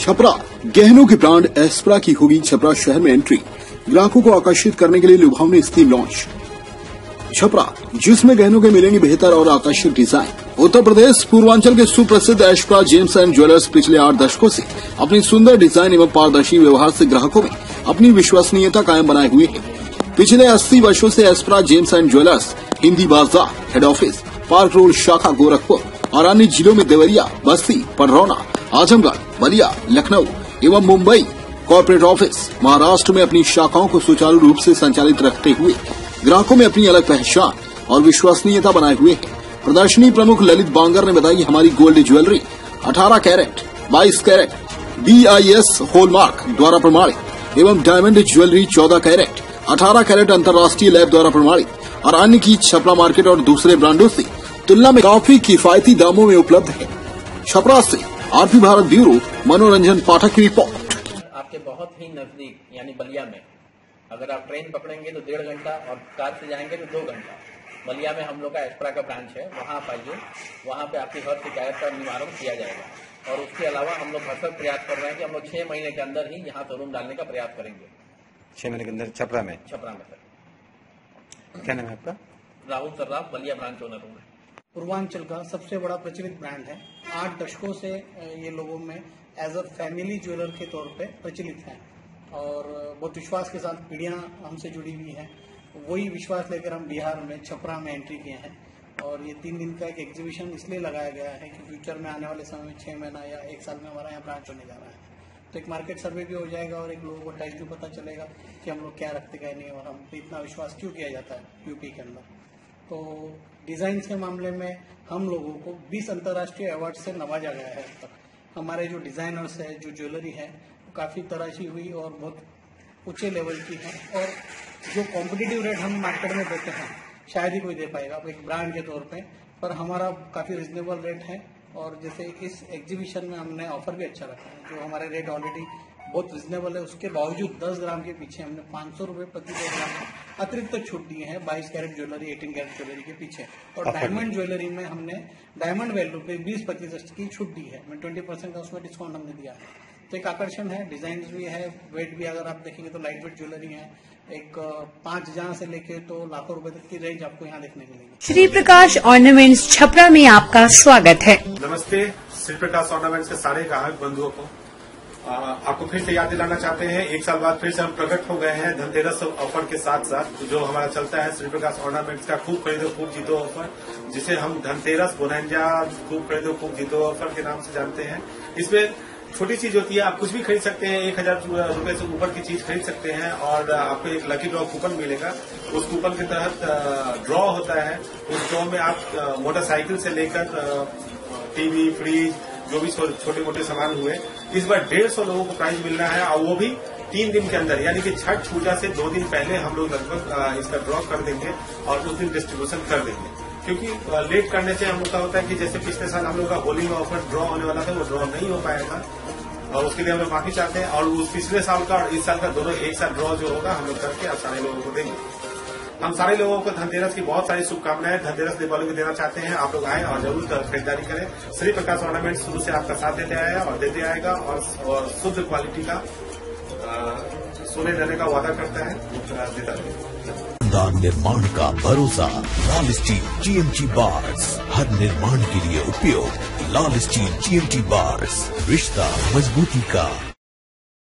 छपरा। गहनों के ब्रांड एस्प्रा की होगी छपरा शहर में एंट्री ग्राहकों को आकर्षित करने के लिए लुभावनी स्कीम लॉन्च छपरा, जिसमें गहनों के मिलेंगे बेहतर और आकर्षक डिज़ाइन उत्तर प्रदेश, पूर्वांचल के सुप्रसिद्ध एशप्रा जेम्स एंड ज्वेलर्स पिछले आठ दशकों से अपनी सुंदर डिज़ाइन एवं पारदर्शी व्यवहार से ग्राहकों में अपनी विश्वसनीयता कायम बनाए हुए है। पिछले 80 वर्षों से Aspra gems and jewellers, Hindi Bazaar head office park road, शाखा, गोरखपुर और अन्य जिलों में देवरिया, बस्ती, पडरौना आजमगढ़, बलिया, लखनऊ एवं मुंबई कॉरपोरेट ऑफ़िस महाराष्ट्र में अपनी शाखाओं को सुचारू रूप से संचालित रखते हुए ग्राहकों में अपनी अलग पहचान और विश्वसनीयता बनाए हुए है। प्रदर्शनी प्रमुख ललित बांगर ने बताई, हमारी gold jewellery 18 carat 22 carat BIS hallmark द्वारा प्रमाणित एवं डायमंड ज्वेलरी 14 कैरेट 18 कैरेट अंतर्राष्ट्रीय लैब द्वारा प्रमाणित। और अन्य की छपरा मार्केट और दूसरे ब्रांडों से तुलना में काफ़ी किफायती दामों में उपलब्ध है। छपरा से आरपी भारत ब्यूरो मनोरंजन पाठक की रिपोर्ट। आपके बहुत ही नज़दीक यानी बलिया में। अगर आप ट्रेन पकड़ेंगे तो डेढ़ घंटा और कार से जाएँगे तो दो घंटा। बलिया में हम लोग का एस्प्रा का ब्रांच है वहाँ आप आइए। वहाँ पे आपकी हर शिकायत का निवारण किया जाएगा। और उसके अलावा हम लोग भरसक प्रयास कर रहे हैं कि हम लोग छह महीने के अंदर ही यहाँ शोरूम डालने का प्रयास करेंगे। छह महीने के अंदर छपरा में? छपरा में सर। क्या नाम है आपका? राहुल सर्राफ बलिया ब्रांच ओनर हूँ मैं। पूर्वांचल का सबसे बड़ा प्रचलित ब्रांड है। आठ दशकों से ये लोगों में एज अ फैमिली ज्वेलर के तौर पे प्रचलित है। और बहुत विश्वास के साथ पीढ़ियाँ हमसे जुड़ी हुई हैं। वही विश्वास लेकर हम बिहार में, छपरा में एंट्री किए हैं। और ये तीन दिन का एक एग्जीबिशन इसलिए लगाया गया है कि फ्यूचर में आने वाले समय में छः महीना या एक साल में हमारा यहाँ ब्रांच होने जा रहा है। तो एक मार्केट सर्वे भी हो जाएगा और एक लोगों को टेस्ट भी पता चलेगा कि हम लोग क्या रखते, क्या नहीं, और हम इतना विश्वास क्यों किया जाता है यूपी के अंदर। तो डिज़ाइन के मामले में हम लोगों को 20 अंतर्राष्ट्रीय अवार्ड से नवाजा गया है अब तक। हमारे जो डिजाइनर्स है, जो ज्वेलरी है, वो काफ़ी तराशी हुई और बहुत ऊँचे लेवल की है और जो कॉम्पिटिटिव रेट हम मार्केट में देते हैं, शायद ही कोई दे पाएगा एक ब्रांड के तौर पे, पर हमारा काफ़ी रिजनेबल रेट है और जैसे इस एग्जीबिशन में हमने ऑफ़र भी अच्छा रखा है, जो हमारे रेट ऑलरेडी बहुत रिजनेबल है उसके बावजूद 10 ग्राम के पीछे हमने 500 रुपए प्रति दो ग्राम अतिरिक्त छूट दिए हैं 22 कैरेट ज्वेलरी 18 कैरेट ज्वेलरी के पीछे। और डायमंड ज्वेलरी में हमने डायमंड वैल्यू पे 20 प्रतिशत की छूट दी है। मैं 20 परसेंट का उसमें डिस्काउंट हमने दिया है। तो एक आकर्षण है डिज़ाइन भी है वेट भी अगर आप देखेंगे तो लाइट वेट ज्वेलरी है। एक पाँच हज़ार से लेके तो लाखों रुपए तक की रेंज आपको यहाँ देखने मिलेगी। श्री प्रकाश ऑर्नामेंट्स छपरा में आपका स्वागत है। नमस्ते श्री प्रकाश ऑर्नामेंट्स के सारे ग्राहक बंधुओं को। आपको फिर से याद दिलाना चाहते हैं, एक साल बाद फिर से हम प्रकट हो गए हैं धनतेरस ऑफ़र के साथ साथ जो हमारा चलता है श्री प्रकाश ऑर्नामेंट्स का खूब खरीदो, खूब जीतो ऑफ़र जिसे हम धनतेरस बोनंजा खूब खरीदो, खूब जीतो ऑफ़र के नाम से जानते हैं। इसमें छोटी चीज़ होती है, आप कुछ भी खरीद सकते हैं, एक हज़ार रुपये से ऊपर की चीज़ खरीद सकते हैं, और आपको एक लकी ड्रॉ कूपन मिलेगा। उस कूपन के तहत ड्रॉ होता है। उस ड्रॉ में आप मोटरसाइकिल से लेकर टीवी फ्रिज जो भी छोटे मोटे सामान हुए इस बार डेढ़ सौ लोगों को प्राइज मिलना है और वो भी तीन दिन के अंदर, यानी कि छठ पूजा से दो दिन पहले हम लोग लगभग इसका ड्रॉ कर देंगे और उस दिन डिस्ट्रीब्यूशन कर देंगे। क्योंकि लेट करने से हम लोग का होता है कि जैसे पिछले साल हम लोग का होली में ऑफ़र ड्रॉ होने वाला था, वो ड्रॉ नहीं हो पाया था। और उसके लिए हम लोग माफ़ी चाहते हैं और उस पिछले साल का और इस साल का दोनों एक साथ ड्रॉ जो होगा, हम लोग करके आप सारे लोगों को देंगे। हम सारे लोगों को धनतेरस की बहुत सारी शुभकामनाएँ धनतेरस दीपावली को देना चाहते हैं। आप लोग आए और ज़रूर खरीदारी करें। श्री प्रकाश ऑर्नामेंट शुरू से आपका साथ देते आया और देते आएगा और, और शुद्ध क्वालिटी का सोने देने का वादा करता है। देता शानदार निर्माण का भरोसा लाल स्टील टीएमटी बार्स हर निर्माण के लिए उपयोग लाल स्टील टीएमटी बार्स रिश्ता मजबूती का।